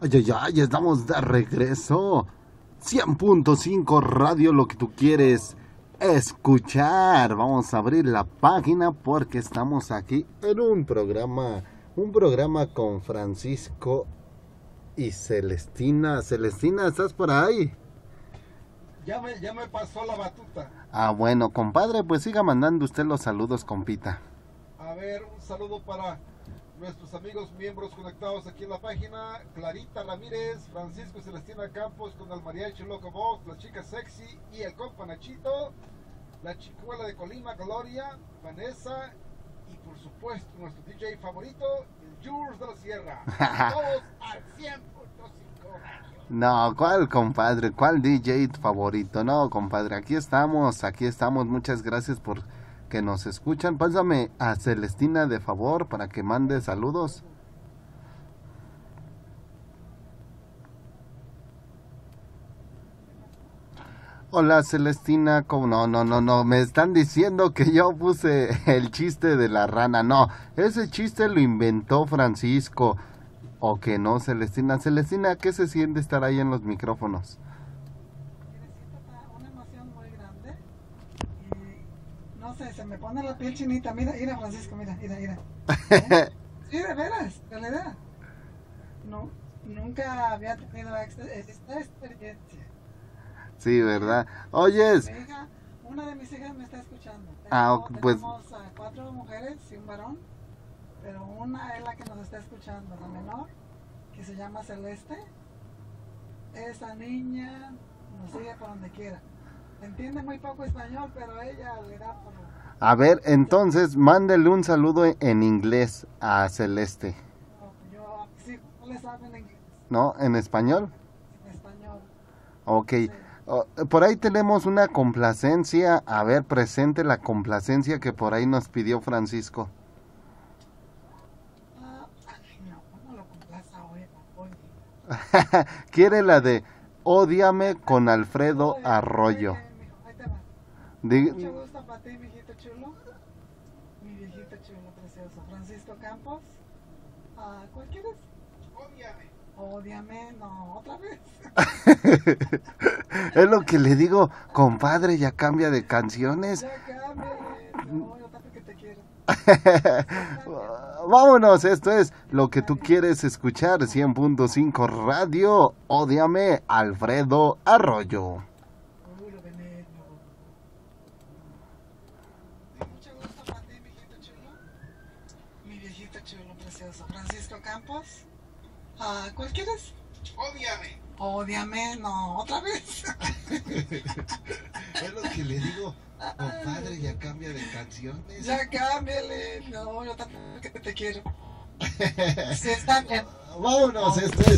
Ay, ay, ay, estamos de regreso. 100.5 Radio, lo que tú quieres escuchar. Vamos a abrir la página porque estamos aquí en un programa, un programa con Francisco y Celestina. Celestina, ¿estás por ahí? Ya me, ya me pasó la batuta. Ah, bueno, compadre, pues siga mandando usted los saludos, compita. A ver, un saludo para nuestros amigos miembros conectados aquí en la página. Clarita Ramírez, Francisco Celestina Campos con el mariachi Loco Box, la chica sexy y el compa Nachito. La chicuela de Colima, Gloria, Vanessa y por supuesto nuestro DJ favorito, el Jules de la Sierra. Todos al 100.5 radio. No, ¿cuál compadre? ¿Cuál DJ favorito? No, compadre, aquí estamos, aquí estamos. Muchas gracias por que nos escuchan. Pásame a Celestina de favor para que mande saludos. Hola Celestina, ¿cómo? No, no, no, no, me están diciendo que yo puse el chiste de la rana. No, ese chiste lo inventó Francisco. O que no, Celestina. Celestina, ¿qué se siente estar ahí en los micrófonos? Mire, siento una emoción muy grande. Y no sé, se me pone la piel chinita. Mira, mira, Francisco, mira, mira, mira. ¿Eh? Sí, de veras, de verdad. No, nunca había tenido esta, experiencia. Sí, ¿verdad? Oyes, Mi hija, una de mis hijas me está escuchando. Ah, Tengo- ok, pues- Tenemos a cuatro mujeres y un varón, pero una es la que nos está escuchando, la menor, que se llama Celeste. Esa niña nos sigue por donde quiera. Entiende muy poco español, pero ella le da por... a ver, entonces, mándele un saludo en- inglés a Celeste. Yo, sí, no le saben en, ¿No? ¿En español? en español. Ok. Sí. Por ahí tenemos una complacencia. A ver, presente la complacencia que por ahí nos pidió Francisco. Ah, ay, no, ¿cómo lo complaza hoy? hoy? Quiere la de Ódiame con Alfredo Arroyo. Mucho gusto para ti, mijito chulo. Mi viejito chulo, precioso. Francisco Campos. Ah, ¿Cuál quieres? Ódiame. Ódiame, no, otra vez. es lo que le digo, compadre, ya cambia de canciones. Ya cámbiale. No, yo también que te quiero. Vámonos, esto es lo que tú quieres escuchar, 100.5 Radio, Ódiame, Alfredo Arroyo. Puro veneno. Mucho gusto para ti, mijito chulo. Mi viejito chulo, precioso. Francisco Campos. Ah, ¿Cuál quieres? Ódiame. Ódiame, no, otra vez. Es lo que le digo, compadre, ya cambia de canciones. Ya cámbiale. No, yo que te quiero. Sí, está bien. Vámonos, esto es